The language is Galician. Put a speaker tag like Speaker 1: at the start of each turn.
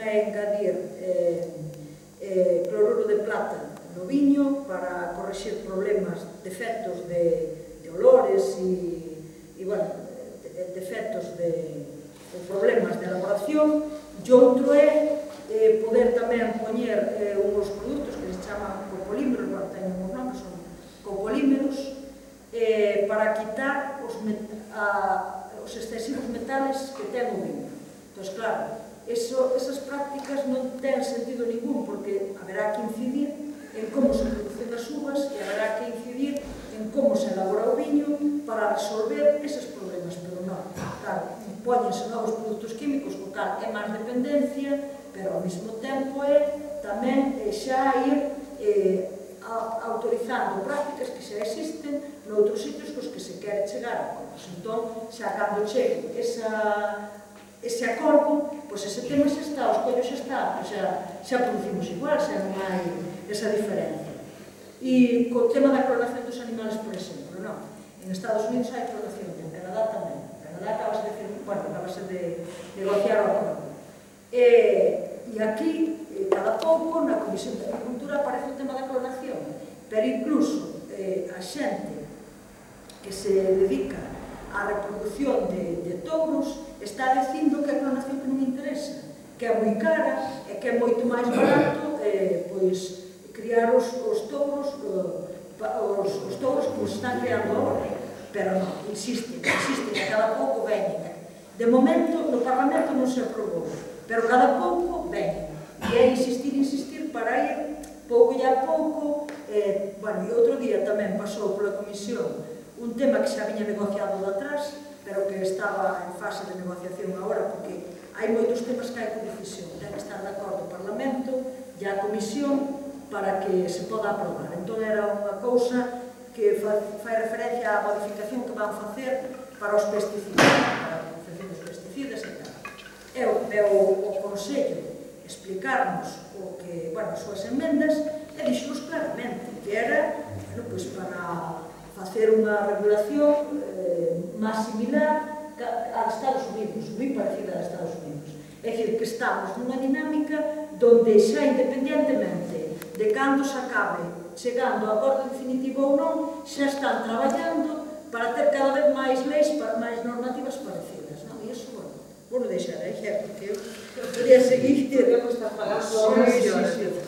Speaker 1: é engadir eh, eh, cloruro de plata no viño para corregir problemas, defectos de, de olores e, e bueno, de, defectos de, de problemas de elaboración e outro é eh, poder tamén poñer eh, unhos produtos que se chaman copolímeros, non teñen un nome, son copolímeros, eh, para quitar os, met a, os excesivos metales que ten o viño. Entón, claro, eso, esas prácticas non ten sentido ningún porque haberá que incidir en como se producen as uvas e haberá que incidir en como se elabora o viño para resolver esos problemas, pero non, claro, poñense novos produtos químicos, co cal é máis dependencia, pero ao mesmo tempo é tamén deixar ir eh, autorizando prácticas que xa existen noutros sitios cos que se quere chegar a. Entón, xa cando chegue esa, ese acordo, pois ese tema xa está, os collos xa está, xa, xa producimos igual, xa non hai esa diferencia. E co tema da clonación dos animales, por exemplo, non? En Estados Unidos hai clonación, en Canadá tamén. En Canadá acabas de, bueno, acabas de negociar o acordo. E, e aquí, eh, cada pouco, na Comisión de Agricultura aparece o tema da clonación, pero incluso eh, a xente que se dedica a reproducción de, de touros está dicindo que é unha nación que non interesa, que é moi cara e que é moito máis barato eh, pois criar os, os touros eh, os, os touros que os están creando agora. Pero non, insiste, insiste que cada pouco veñen. De momento no Parlamento non se aprobou pero cada pouco veñen. E é insistir, insistir para ir pouco e a pouco eh, bueno, e outro día tamén pasou pola Comisión un tema que xa viña negociado de atrás, pero que estaba en fase de negociación agora, porque hai moitos temas que hai con decisión, ten que estar de acordo o Parlamento e a Comisión para que se poda aprobar. Entón era unha cousa que fai referencia á modificación que van facer para os pesticidas, para a concepción dos pesticidas e tal. Eu, eu o Consello explicarnos o que, bueno, as súas enmendas e dixemos claramente que era, bueno, pois para facer unha regulación eh, máis similar a Estados Unidos, moi parecida a Estados Unidos. É dicir, que estamos nunha dinámica donde xa independientemente de cando se acabe chegando a acordo definitivo ou non, xa están traballando para ter cada vez máis leis, para máis normativas parecidas. Non? E iso, bueno, vou deixar aí, porque eu podría seguir e
Speaker 2: podemos estar falando sí, e sí.